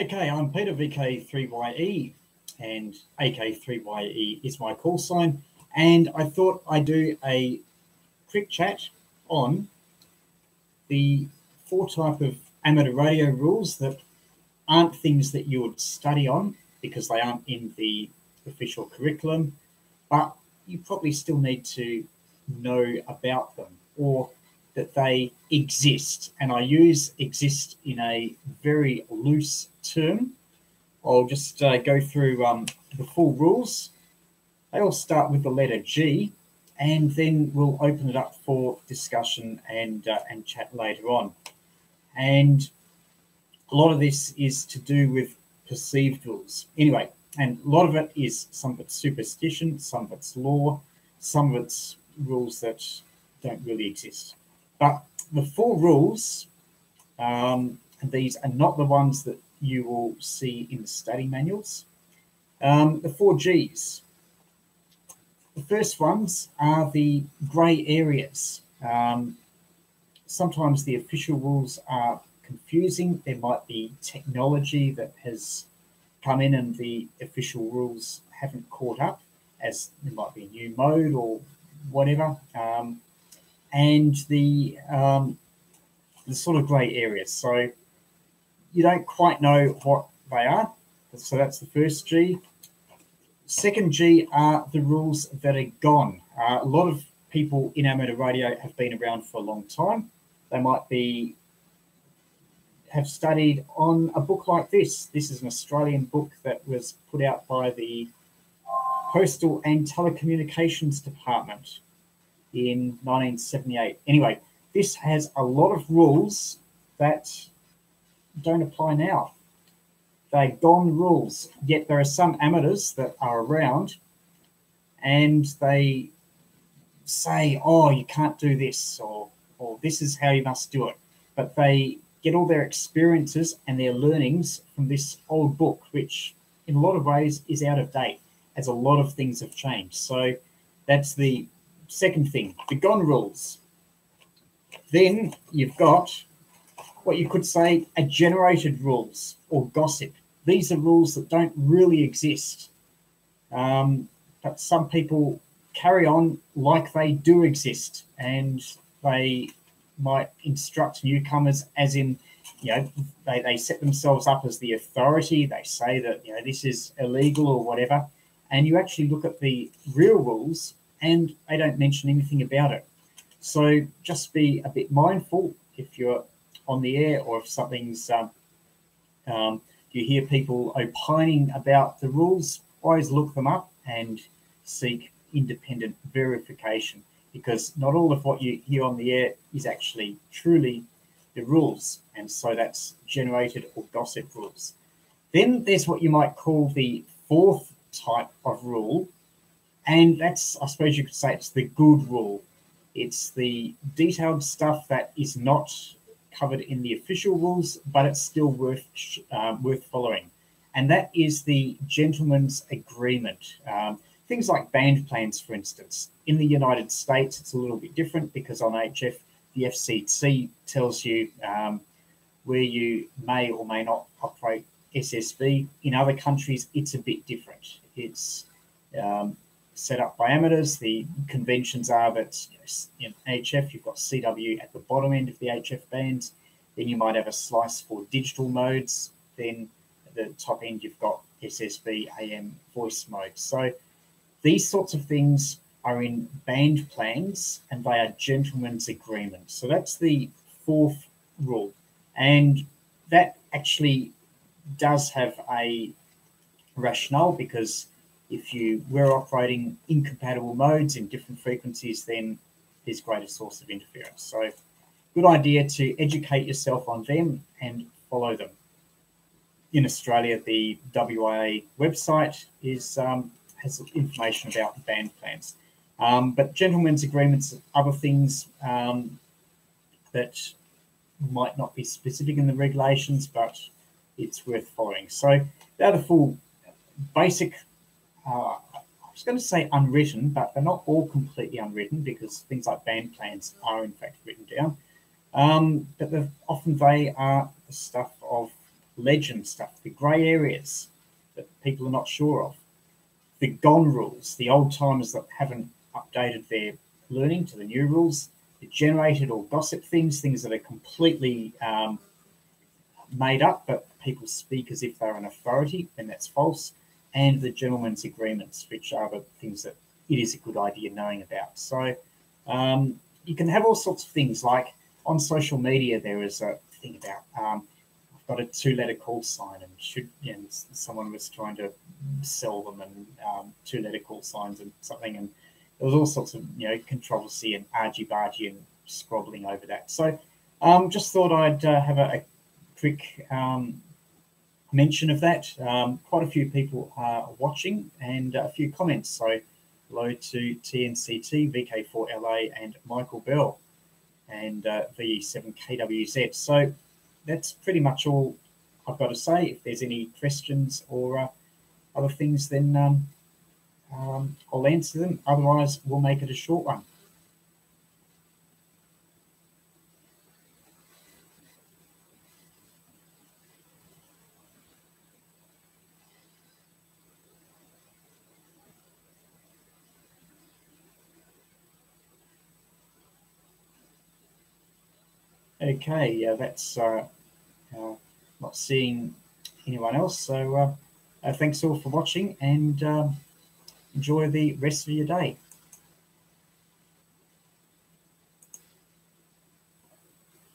Okay, I'm Peter VK3YE, and AK3YE is my call sign. And I thought I'd do a quick chat on the four type of amateur radio rules that aren't things that you would study on because they aren't in the official curriculum, but you probably still need to know about them or that they exist. And I use exist in a very loose term. I'll just uh, go through um, the full rules. They all start with the letter G, and then we'll open it up for discussion and uh, and chat later on. And a lot of this is to do with perceived rules. Anyway, and a lot of it is some of it's superstition, some of it's law, some of it's rules that don't really exist. But the four rules, um, and these are not the ones that you will see in the study manuals. Um, the four G's. The first ones are the grey areas. Um, sometimes the official rules are confusing. There might be technology that has come in and the official rules haven't caught up, as there might be a new mode or whatever. Um, and the um, the sort of grey areas. So you don't quite know what they are. So that's the first G. Second G are the rules that are gone. Uh, a lot of people in amateur radio have been around for a long time. They might be have studied on a book like this. This is an Australian book that was put out by the Postal and Telecommunications Department in 1978. Anyway, this has a lot of rules that don't apply now. They're gone rules, yet there are some amateurs that are around and they say, oh, you can't do this, or, or this is how you must do it. But they get all their experiences and their learnings from this old book, which in a lot of ways is out of date, as a lot of things have changed. So that's the second thing, the gone rules. Then you've got what you could say are generated rules or gossip. These are rules that don't really exist. Um, but some people carry on like they do exist and they might instruct newcomers as in you know they, they set themselves up as the authority they say that you know this is illegal or whatever and you actually look at the real rules and they don't mention anything about it. So just be a bit mindful if you're on the air or if something's um, um, you hear people opining about the rules, always look them up and seek independent verification because not all of what you hear on the air is actually truly the rules. And so that's generated or gossip rules. Then there's what you might call the fourth type of rule, and that's, I suppose you could say, it's the good rule. It's the detailed stuff that is not covered in the official rules, but it's still worth um, worth following. And that is the gentleman's agreement. Um, things like band plans, for instance. In the United States, it's a little bit different because on HF, the FCC tells you um, where you may or may not operate SSB. In other countries, it's a bit different. It's um, set up by amateurs. The conventions are that you know, in HF, you've got CW at the bottom end of the HF band. Then you might have a slice for digital modes. Then at the top end, you've got SSB AM voice mode. So these sorts of things are in band plans and they are gentlemen's agreements. So that's the fourth rule. And that actually does have a rationale because if you were operating incompatible modes in different frequencies, then there's greater source of interference. So good idea to educate yourself on them and follow them. In Australia, the WIA website is um, has information about the band plans. Um, but gentlemen's agreements, other things um, that might not be specific in the regulations, but it's worth following. So they're the full basic I was going to say unwritten, but they're not all completely unwritten because things like band plans are in fact written down. Um, but often they are the stuff of legend stuff, the grey areas that people are not sure of, the gone rules, the old timers that haven't updated their learning to the new rules, the generated or gossip things, things that are completely um, made up, but people speak as if they're an authority, and that's false, and the gentleman's agreements, which are the things that it is a good idea knowing about. So um, you can have all sorts of things like on social media, there is a thing about um, I've got a two letter call sign, and should know, someone was trying to sell them and um, two letter call signs and something, and there was all sorts of you know controversy and argy bargy and squabbling over that. So um, just thought I'd uh, have a, a quick um, mention of that. Um, quite a few people are watching and a few comments. So hello to TNCT, VK4LA, and Michael Bell, and uh, VE7KWZ. So that's pretty much all I've got to say. If there's any questions or uh, other things, then um, um, I'll answer them. Otherwise, we'll make it a short one. Okay, yeah, that's uh, uh, not seeing anyone else. So uh, uh thanks all for watching and um, enjoy the rest of your day.